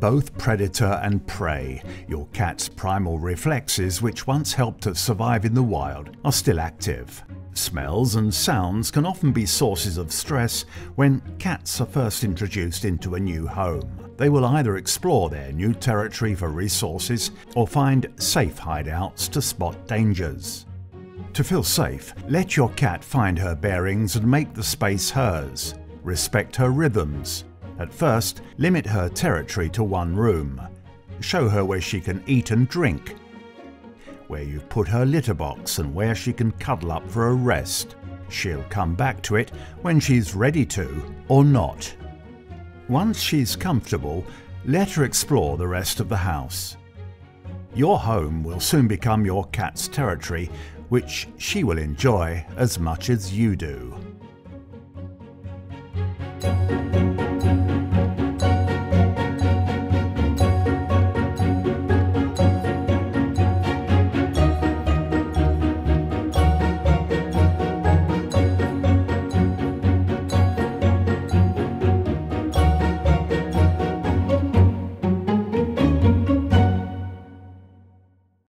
Both predator and prey, your cat's primal reflexes, which once helped her survive in the wild, are still active. Smells and sounds can often be sources of stress when cats are first introduced into a new home. They will either explore their new territory for resources or find safe hideouts to spot dangers. To feel safe, let your cat find her bearings and make the space hers. Respect her rhythms. At first, limit her territory to one room. Show her where she can eat and drink, where you've put her litter box and where she can cuddle up for a rest. She'll come back to it when she's ready to, or not. Once she's comfortable, let her explore the rest of the house. Your home will soon become your cat's territory, which she will enjoy as much as you do.